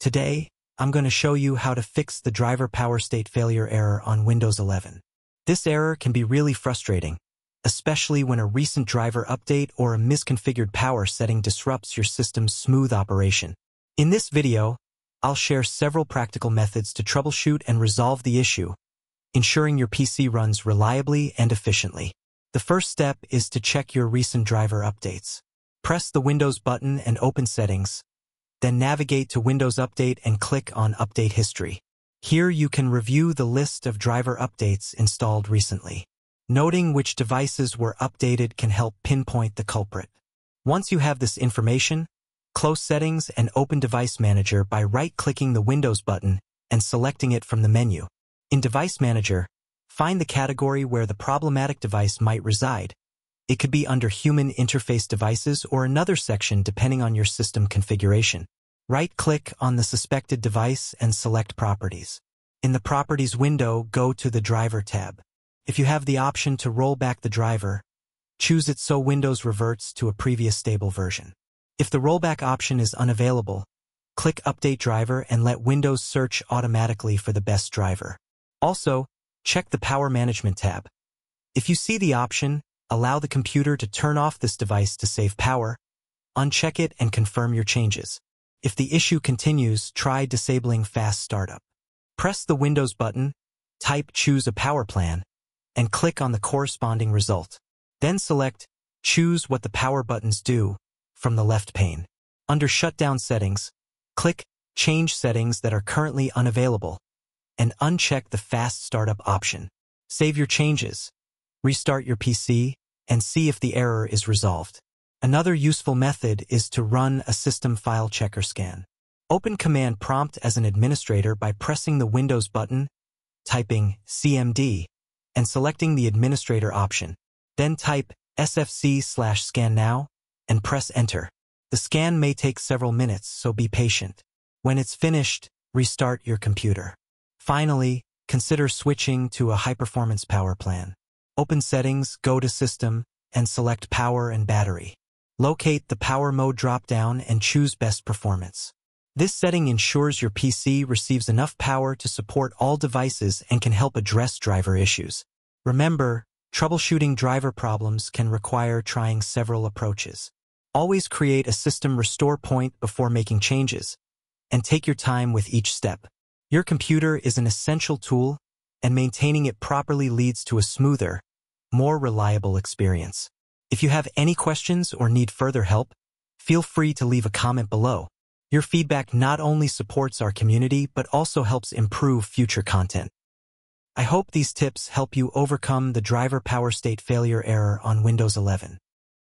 Today, I'm going to show you how to fix the driver power state failure error on Windows 11. This error can be really frustrating, especially when a recent driver update or a misconfigured power setting disrupts your system's smooth operation. In this video, I'll share several practical methods to troubleshoot and resolve the issue, ensuring your PC runs reliably and efficiently. The first step is to check your recent driver updates. Press the Windows button and open Settings, then navigate to Windows Update and click on Update History. Here you can review the list of driver updates installed recently. Noting which devices were updated can help pinpoint the culprit. Once you have this information, close Settings and open Device Manager by right-clicking the Windows button and selecting it from the menu. In Device Manager, find the category where the problematic device might reside. It could be under Human Interface Devices or another section depending on your system configuration. Right-click on the suspected device and select Properties. In the Properties window, go to the Driver tab. If you have the option to roll back the driver, choose it so Windows reverts to a previous stable version. If the rollback option is unavailable, click Update Driver and let Windows search automatically for the best driver. Also, check the Power Management tab. If you see the option, Allow the computer to turn off this device to save power, uncheck it and confirm your changes. If the issue continues, try disabling fast startup. Press the Windows button, type Choose a power plan, and click on the corresponding result. Then select Choose what the power buttons do from the left pane. Under Shutdown Settings, click Change settings that are currently unavailable and uncheck the Fast Startup option. Save your changes restart your PC, and see if the error is resolved. Another useful method is to run a system file checker scan. Open Command Prompt as an administrator by pressing the Windows button, typing CMD, and selecting the administrator option. Then type sfc slash scan now and press enter. The scan may take several minutes, so be patient. When it's finished, restart your computer. Finally, consider switching to a high-performance power plan. Open Settings, go to System, and select Power and Battery. Locate the Power Mode drop-down and choose Best Performance. This setting ensures your PC receives enough power to support all devices and can help address driver issues. Remember, troubleshooting driver problems can require trying several approaches. Always create a system restore point before making changes, and take your time with each step. Your computer is an essential tool, and maintaining it properly leads to a smoother, more reliable experience. If you have any questions or need further help, feel free to leave a comment below. Your feedback not only supports our community, but also helps improve future content. I hope these tips help you overcome the driver power state failure error on Windows 11.